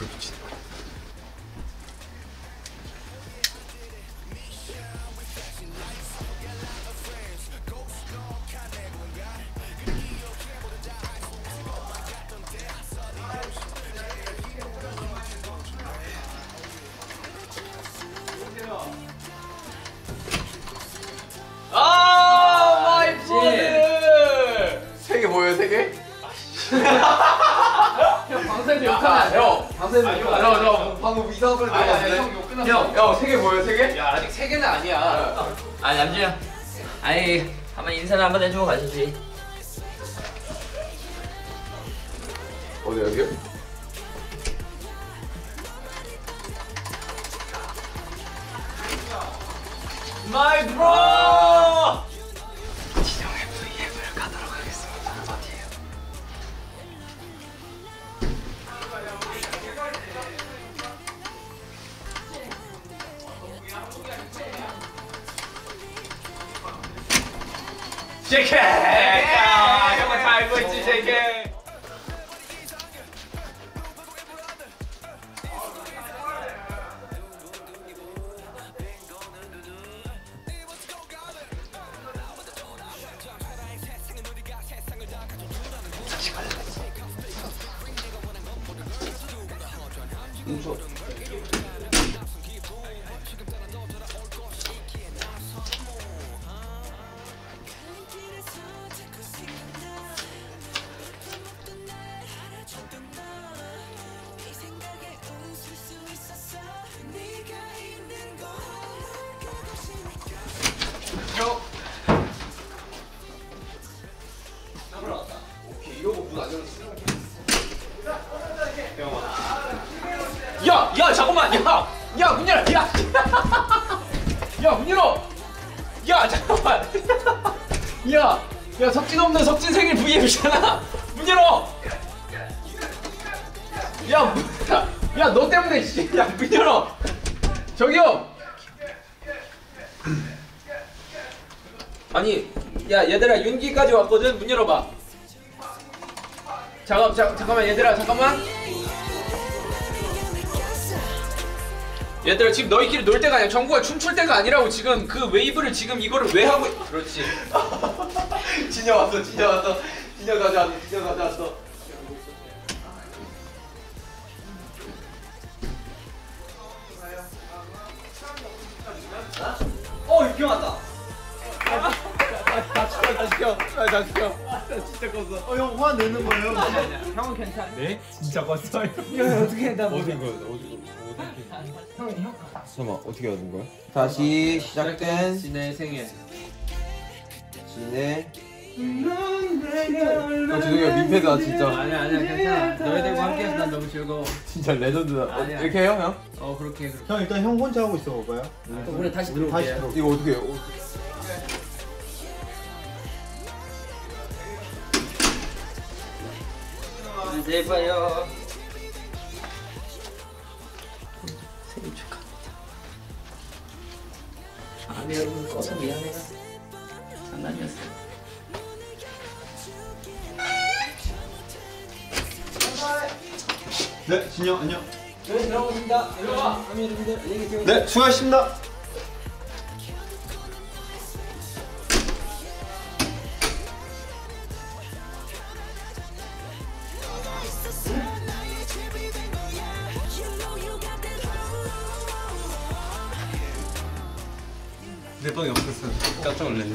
Approved. 자세를 아, 이거 잠깐만, 아니야. 잠깐만. 방금 이상한 소리 아니 아니 들어봤는데 형욕 끝났어 형. 야, 세개 뭐예요, 세 개? 야 아직 세 개는 아니야 아 남준아 아이 한번 인사를 한번 해주고 가시지 어디, 여기요? 마이 제케 야 형은 잘 알고 있지 제 야, 야, 잠깐만, 야, 야, 문 열어, 야, 야, 문 열어, 야, 잠깐만, 야, 야, 석진 없는 석진 생일 V앱이잖아, 문 열어, 야, 문- 야, 야, 너 때문에, 씨, 야, 문 열어, 저기요, 아니, 야, 얘들아, 윤기까지 왔거든, 문 열어봐. 잠깐, 잠, 잠깐만, 얘들아, 잠깐만. 얘들아 지금 너희끼리 놀 때가 아니야. 정국아 춤출 때가 아니라고 지금 그 웨이브를 지금 이거를 왜 하고 있... 그렇지. 진짜 왔어, 진짜 왔어. 진짜 가져왔어, 진짜 가져왔어. 어 이렇게 왔다 어, 형 화 내는 거예요? 형은 괜찮아 네? 진짜 껐어요? 야 어떻게 나 어디 거 어디 형형 잠깐만, 어떻게 하는 거야? 다시 시작된 진의 생일 진의. 아, 죄송해요, 민폐다, 진짜. 아니야 아니야 괜찮아 너희들과 함께해서 난 너무 즐거워 진짜 레전드다. 어, 아니야. 이렇게 해요, 형? 어 그렇게 그렇게 형 일단 형 혼자 하고 있어 볼까요? 또 우리 다시 다시 들어올게 들어. 이거 어떻게 해요? 안녕하세요 생일 축하합니다. 아미 여러분 꺼서 미안해요. 장난이었어요. 네, 진영 안녕. 네 들어오겠습니다. 들어와. 아미 여러분들 안녕히 계세요. 네, 수고하셨습니다. 내 방에 없었어 깜짝 놀랐네